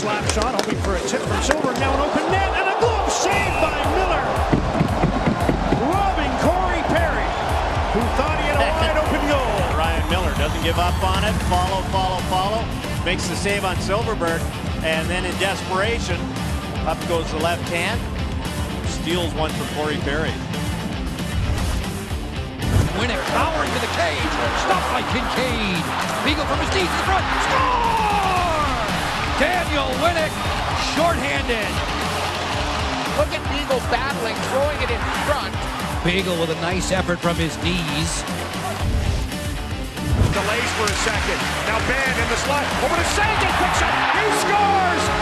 slap shot, hoping for a tip from Silver. Now an open net and a glove save by Miller. Robbing Corey Perry, who thought he had a wide open goal. Ryan Miller doesn't give up on it. Follow, follow, follow. Makes the save on Silfverberg. And then in desperation, up goes the left hand. Steals one for Corey Perry. Winnik powering to the cage. Stopped by Kinkaid. Beagle from his knees to the front. Score! Daniel Winnik, shorthanded. Look at Beagle battling, throwing it in front. Beagle with a nice effort from his knees. Delays for a second. Now Benn in the slot. Over to Seguin. Picks it. He scores!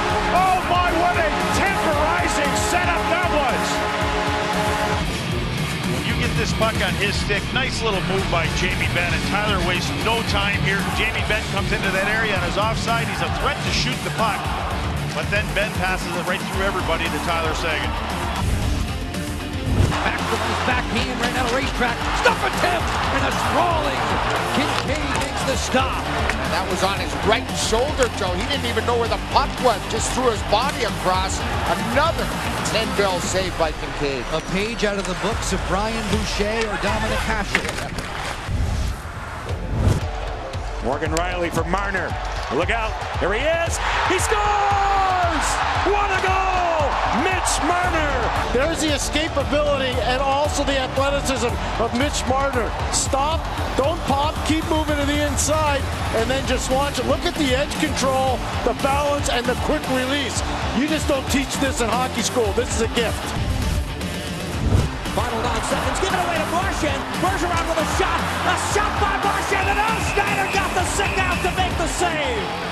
On his stick. Nice little move by Jamie Benn, and Tyler wastes no time here. Jamie Benn comes into that area on his offside. He's a threat to shoot the puck. But then Benn passes it right through everybody to Tyler Seguin. Back from his backhand right down the racetrack. Stuff attempt and a sprawling. Kinkaid makes the stop. And that was on his right shoulder, Joe. He didn't even know where the puck went. Just threw his body across. Another 10 bell save by Kinkaid. A page out of the books of Brian Boucher or Dominik Hasek. Morgan Rielly for Marner. Look out. Here he is. He scores! What a goal! Mitch Marner. There's the escapability and also the athleticism of Mitch Marner. Stop, don't pop, keep moving to the inside, and then just watch it. Look at the edge control, the balance, and the quick release. You just don't teach this in hockey school. This is a gift. Final nine seconds. Give it away to Marchand. Bergeron with a shot. A shot by Marchand. And now Schneider got the sick out to make the save.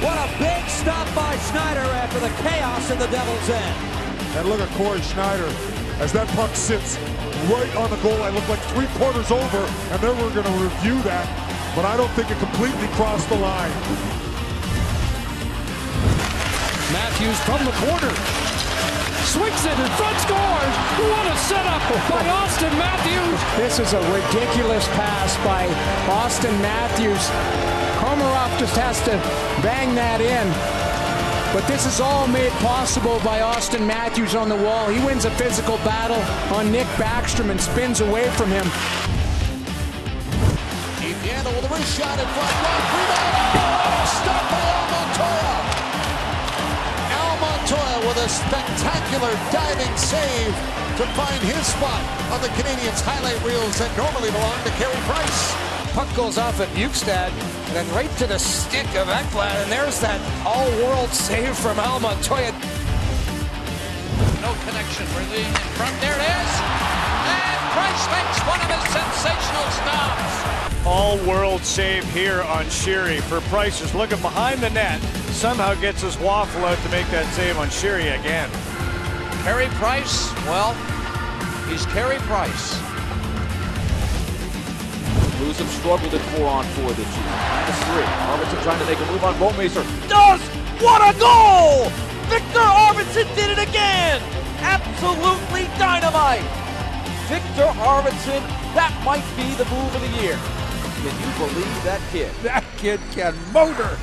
What a big stop by Schneider after the chaos in the Devil's End. And look at Cory Schneider as that puck sits right on the goal line. Looked like three quarters over, and then we're going to review that. But I don't think it completely crossed the line. Matthews from the corner. Swings it in front scores. What a setup by Auston Matthews. This is a ridiculous pass by Auston Matthews. Komarov just has to bang that in. But this is all made possible by Auston Matthews on the wall. He wins a physical battle on Nick Backstrom and spins away from him. Depiano with a wrist shot in front. One, rebound. Oh, stopped by Al Montoya. Al Montoya with a spectacular diving save to find his spot on the Canadiens' highlight reels that normally belong to Carey Price. Puck goes off at Bjugstad and then right to the stick of Ekblad. And there's that all-world save from Al Montoya. No connection. Really in front. There it is. And Price makes one of his sensational stops. All world save here on Sheary for Price. Just looking behind the net. Somehow gets his waffle out to make that save on Sheary again. Carey Price, well, he's Carey Price. Blues have struggled at four on four this year. Minus three. Arvidsson trying to make a move on Bouwmeester. Does! What a goal! Viktor Arvidsson did it again! Absolutely dynamite! Viktor Arvidsson, that might be the move of the year. Can you believe that kid? That kid can motor.